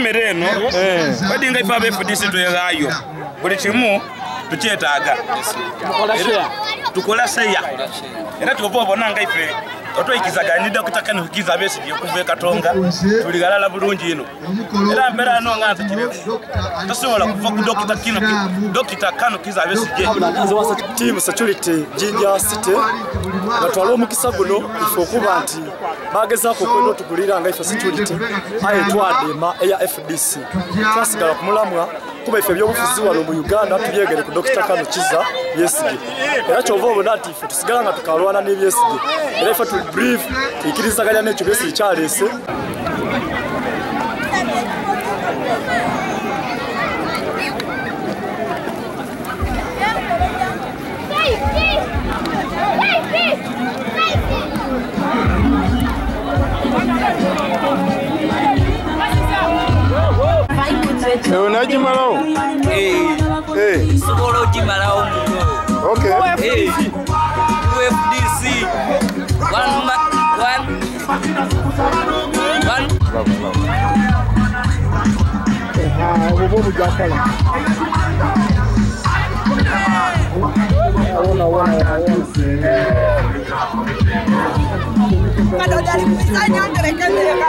mereno vadinga eh, eh, eh. ipave fundisito yayo kuti chimu tichietaga tikolaseya era tikopova vonangaife otwikizaganidde kutakani kukiza besi gyekuva e katonga tuligalala bulungi ino era mbera nonga nti kirevu tosobola kuva ku dokita kino dokita kano kiza besi gye nzewasa team security gijasite batwala omukisa guno ife okuba nti bagezaako okwena otugulira nga ife security aye twadema eya fdc twasigala kumulamwa kuba ife byobufuzi wano mu uganda tubyegere ku dr kanukiza byesigye era kyova obona nti ife tusigala nga tukalwana n'ebyesigye era ife tuli brieve tuyikirizaganya n'ekyo byesige cyarese onagimalawo sobola ogimalawo ufdc dari obujakala mereka alikuisanya nderekezeeka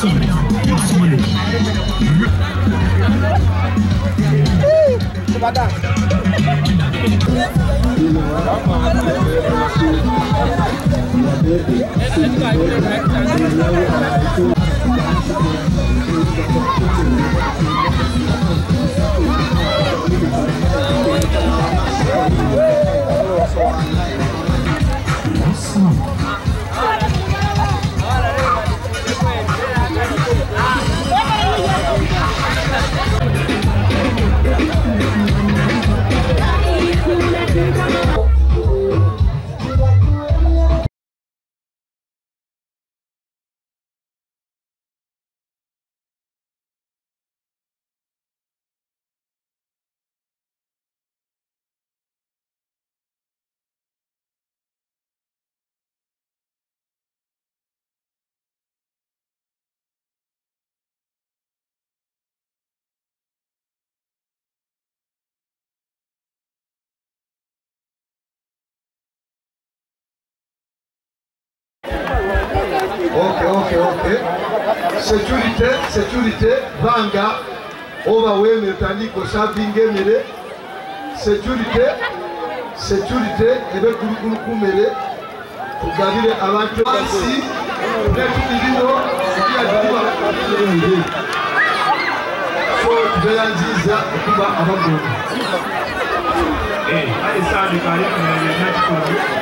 Sorry, I'm sorry. ok ok ok sécurité sécurité banga oyo bawemere tandi kosavingemere sécurité sécurité ebekulukulumere tugabire abantu basi netubirino byadibaee so tubeera nziza okuba abagogo aesandikalekenenakikulu